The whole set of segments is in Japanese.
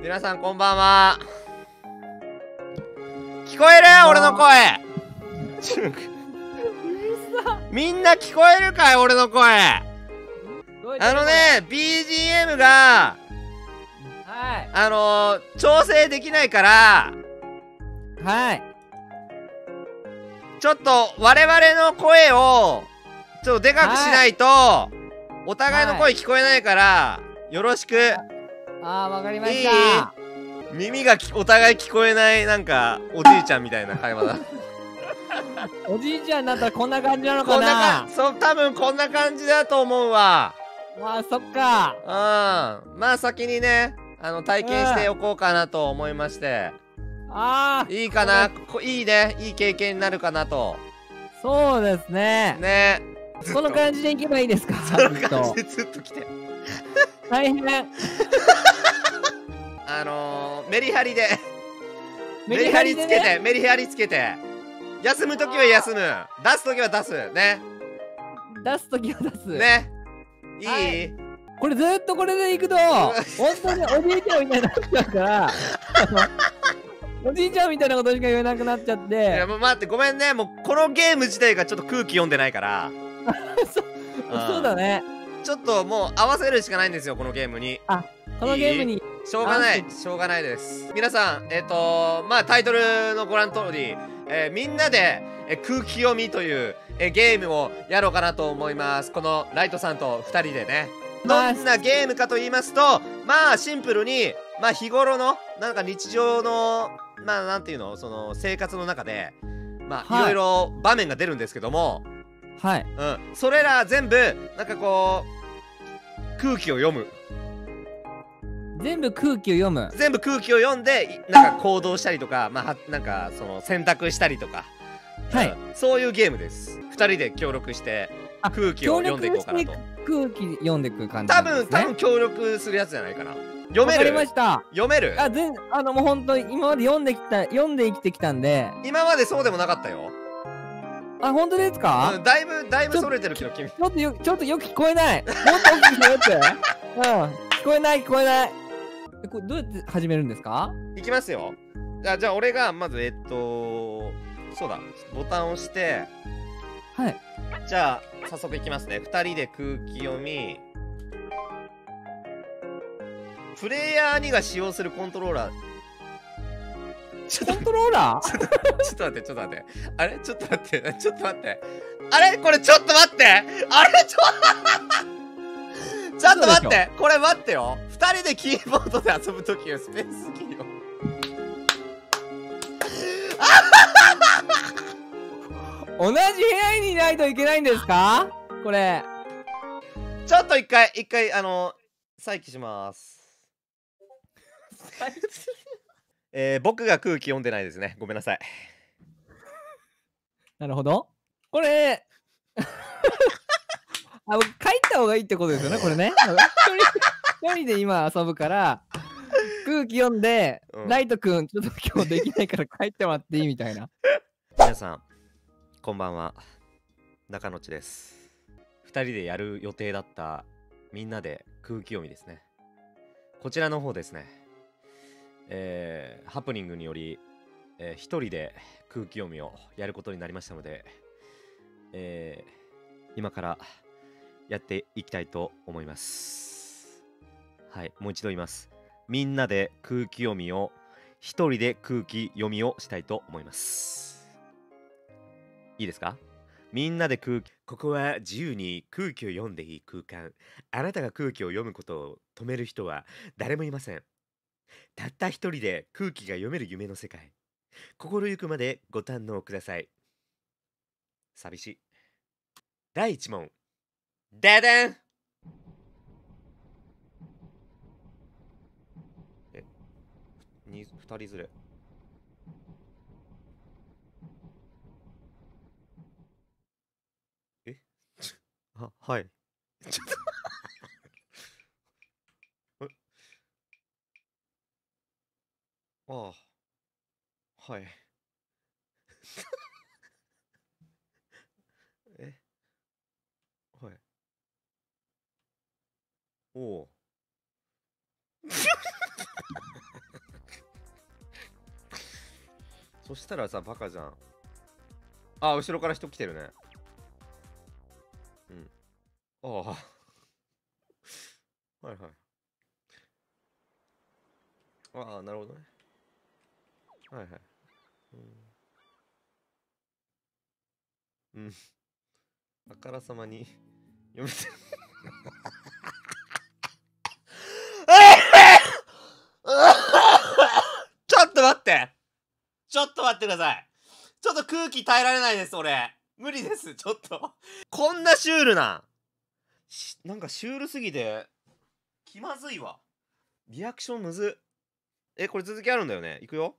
皆さんこんばんは。聞こえる？俺の声。みんな聞こえるかい？俺の声。あのね BGM がはい。あのー、調整できないからはいちょっと我々の声をちょっとでかくしないと、お互いの声聞こえないから、よろしく。あーわかりました。耳がきお互い聞こえないなんかおじいちゃんみたいな会話だ。おじいちゃんになったらこんな感じなのこんな？かなかそう多分こんな感じだと思うわ。あーそっか。うん。まあ先にねあの体験しておこうかなと思いましてあー。いいかな。こいいね。いい経験になるかなと。そうですね。ね。この感じでいけばいいですか？そのずっと感じでずっと。来て。大変。あのー、メリハリで。メリハリでつけて。ねメリハリつけて。休む時は休む。出す時は出す。ね。出す時は出す。ね。いい、はい。これずっとこれでいくと 本当におじいちゃんみたいになっちゃうからおじいちゃんみたいなことしか言えなくなっちゃっいてやもう待ってごめんね。もうこのゲーム自体がちょっと空気読んでないから。そうだね。ちょっともう合わせるしかないんですよこのゲームに。このゲームに。しょうがない。あしょうがないです。皆さんえっ、とまあタイトルのご覧通り、えーみんなで、えー空気読みという、えーゲームをやろうかなと思います。このライトさんと2人でね。どまあんなゲームかと言いますとまあシンプルにまあ日頃のなんか日常のまあなんていうの？その生活の中でまあ、はい。いろいろ場面が出るんですけども。はい。うん。それら全部なんかこう空気を読む。全部空気を読む。全部空気を読んでいなんか行動したりとかまあはなんかその選択したりとか、はい。うん。そういうゲームです。2人で協力してあ空気を読んでいこうかなと。空気読んでいく感じ多分多分協力するやつじゃないかな読めわかりるました。読める？あ全あのもう本当に今まで読んできた読んで生きてきたんで。今までそうでもなかったよ、あ本当ですか、うん、だいぶだいぶそれてるけど君。ちょっとよちょっとよく聞こえない。もっと大きく喋って。うん聞こえない聞こえない。えこれどうやって始めるんですか？いきますよ。じゃあじゃあ俺がまずえっとそうだ。ボタンを押して。はい。じゃあ早速いきますね。2人で空気読みプレイヤー2が使用するコントローラー。ちょっとコントローラー？ちょっと待ってちょっと待って。あれ？ちょっと待って。ちょっと待って。あれ？これちょっと待って。あれ？ちょちょっと待って。これ待ってよ。2人でキーボードで遊ぶときはスペースキーを 同じ部屋にいないといけないんですか？これ。ちょっと一回一回あの再起します えー、僕が空気読んでないですね。ごめんなさい。なるほど。これ あ僕帰った方がいいってことですよねこれね。一人一人で今遊ぶから空気読んで、うん。ライトくんちょっと今日できないから帰ってもらっていいみたいな。皆さんこんばんは。中野地です。2人でやる予定だったみんなで空気読みですね。こちらの方ですねえー、ハプニングにより、えー、1人で空気読みをやることになりましたので、えー、今からやっていきたいと思います。はいもう一度言います。みんなで空気読みを一人で空気読みをしたいと思います。いいですか？みんなで空気ここは自由に空気を読んでいい空間。あなたが空気を読むことを止める人は誰もいません。たった一人で空気が読める夢の世界。心ゆくまでご堪能ください。寂しい。第一問。ででんえに二人ずれ。え？あはい。ちょっとああ、はい。え、はい。おお。そしたらさ、バカじゃん。あ、後ろから人来てるね。うん。ああ。はいはい。ああ、なるほどね。はいはい。うん、あからさまに読めて ちょっと待って。ちょっと待ってください。ちょっと空気耐えられないです俺。無理ですちょっと。こんなシュールな。しなんかシュールすぎて気まずいわ。リアクションむず。えこれ続きあるんだよね。いくよ。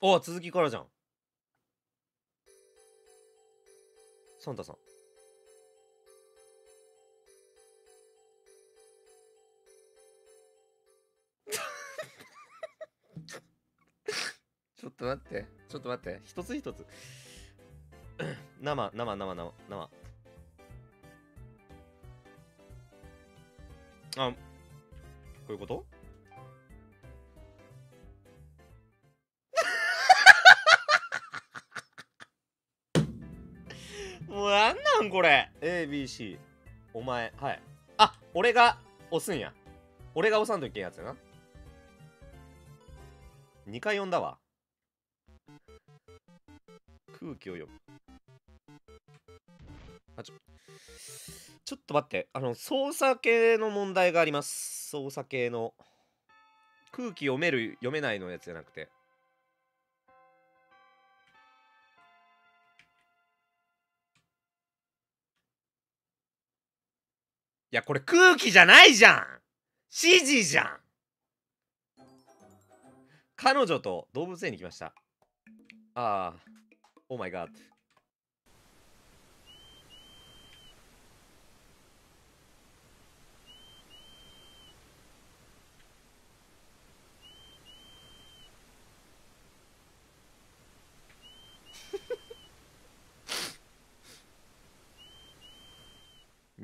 お続きからじゃん。サンタさん。ちょっと待って。ちょっと待って。一つ一つ。生生生生生。あこういうこと？んこれ。ABC お前はい。あ俺が押すんや。俺が押さんといけんやつやな。2回読んだわ。空気を読む。あちょちょっと待って。あの操作系の問題があります。操作系の。空気読める読めないのやつじゃなくてやこれ空気じゃないじゃん。指示じゃん。彼女と動物園に来ました。ああオー。マイガー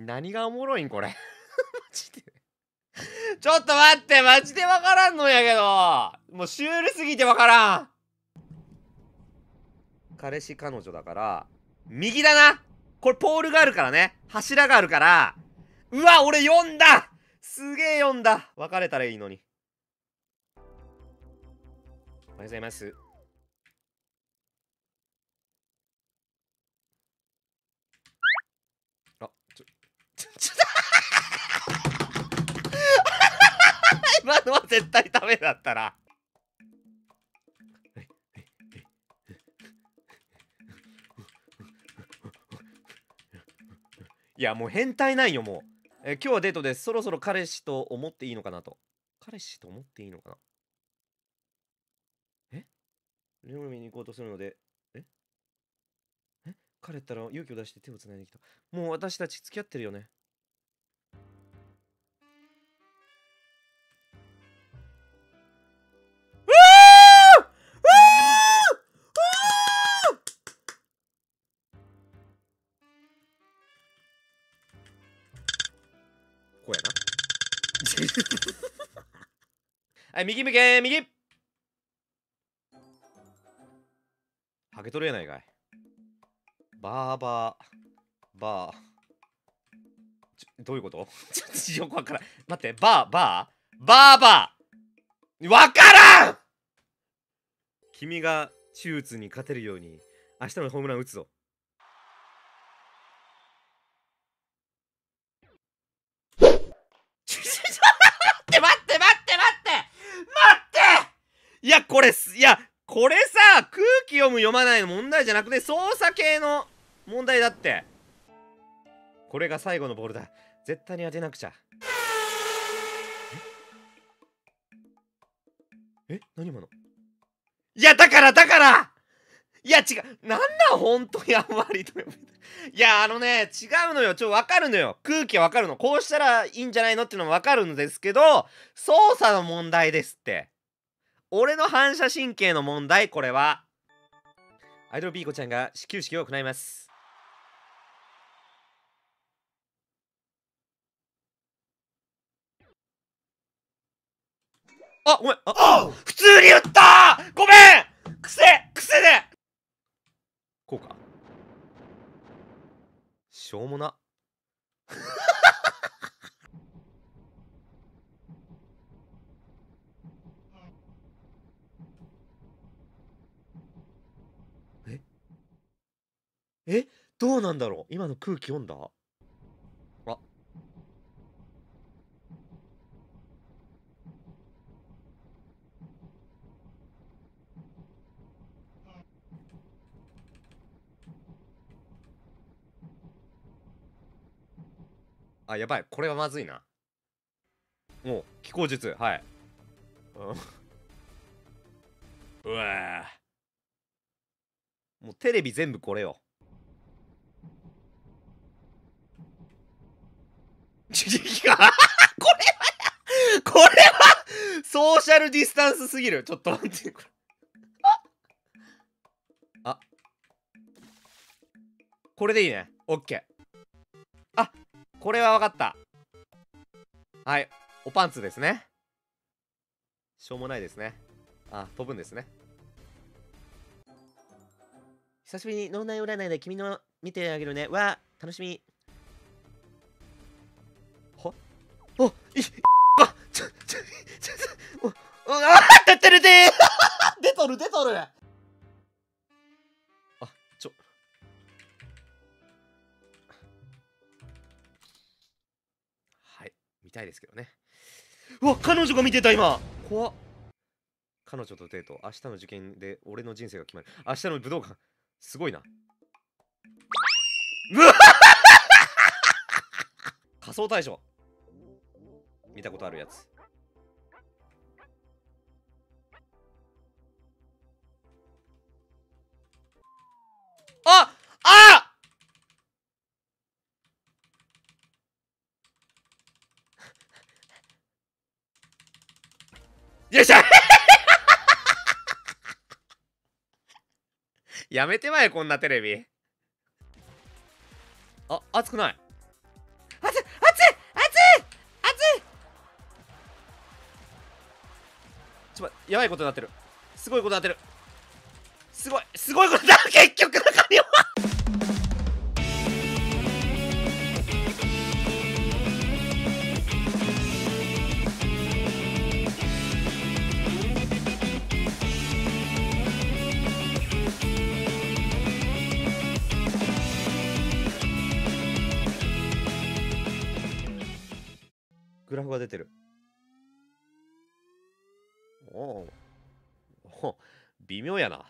何がおもろいんこれ。マジで。ちょっと待ってマジでわからんのやけど。もうシュールすぎてわからん。彼氏彼女だから右だな。これポールがあるからね。柱があるから。うわ俺読んだ。すげえ読んだ。別れたらいいのに。おはようございますあちょちょちょ 今のは絶対ダメだったらいやもう変態ないよもう、え今日はデートです。そろそろ彼氏と思っていいのかなと。彼氏と思っていいのかな。え？料理に行こうとするので。え？え？彼ったら勇気を出して手をつないできた。もう私たち付き合ってるよね。はい右向け右。ハゲとるやないかい。バーバーバー。ちょどういうこと？ちょっとよくわからん。待ってバーバー？バーバー。わからん！君が手術に勝てるように明日のホームラン打つぞちょちょ待って待って待って待って待っていやこれすいやこれさ空気読む読まないの問題じゃなくて操作系の問題だって。これが最後のボールだ。絶対に当てなくちゃ。え？え？何今の？いやだからだから！いや違う。なんなんほんとやんわりといやあのね違うのよ。ちょ分かるのよ。空気は分かるの。こうしたらいいんじゃないのっていうのも分かるんですけど操作の問題ですって。俺の反射神経の問題、これは。アイドルピーコちゃんが始球式を行います。あ、ごめん。あ、普通に言ったごめん癖癖でこうか。しょうもな。どうなんだろう？今の空気読んだ？あ。あやばい。これはまずいな。もう気候術。はい。うん。うわもうテレビ全部これよ。これはこれはソーシャルディスタンスすぎる。ちょっと待って。これあ。これでいいね。オッケー。あこれは分かった。はい。おパンツですね。しょうもないですね。あ飛ぶんですね。久しぶりに脳内占いで君の見てあげるね。わ楽しみ。は？あい あちょちょちょお ああ出てるで 出とる出とる。あちょ。はい見たいですけどね。うわ彼女が見てた今。怖っ。彼女とデート。明日の受験で俺の人生が決まる。明日の武道館。すごいな。うわ仮想大賞。見たことあるやつ。ああ！よっしゃ やめてまえこんなテレビ。あ熱くない。ちょっとやばいことになってる。すごいことになってる。すごいすごいことだ 結局中身は。グラフが出てるおおお微妙やな。